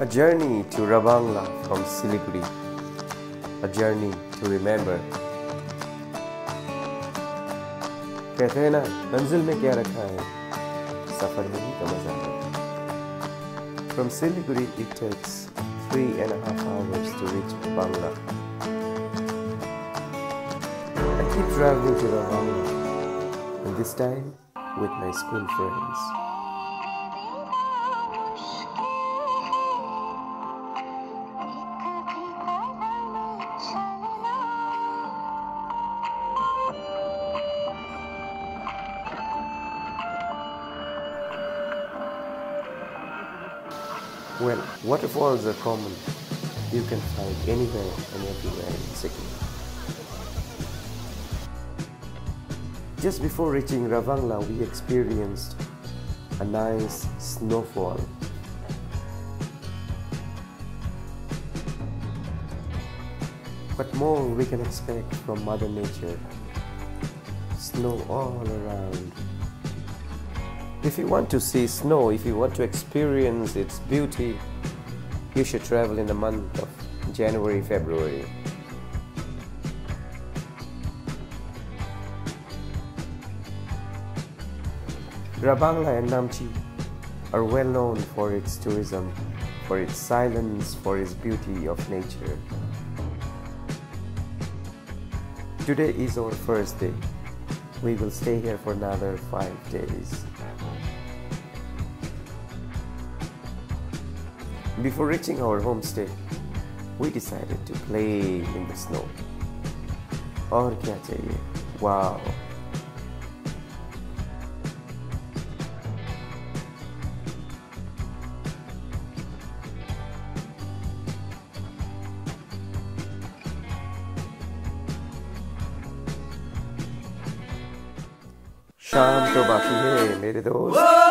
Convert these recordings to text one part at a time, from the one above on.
A journey to Ravangla from Siliguri. A journey to remember. कहते हैं ना मंजिल में क्या रखा है सफर में ही तो मजा है From Siliguri it takes three and a half hours to reach Bangla. I keep traveling to Ravangla and this time with my school friends. Well, waterfalls are common. You can find anywhere and everywhere in Sikkim. Just before reaching Ravangla, we experienced a nice snowfall. What more we can expect from Mother Nature? Snow all around. If you want to see snow, if you want to experience its beauty, you should travel in the month of January, February. Ravangla and Namchi are well known for its tourism, for its silence, for its beauty of nature. Today is our first day. We will stay here for another five days. Before reaching our homestay, we decided to play in the snow. और क्या चाहिए? Wow! शाम तो बाकी है मेरे दोस्त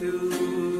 do.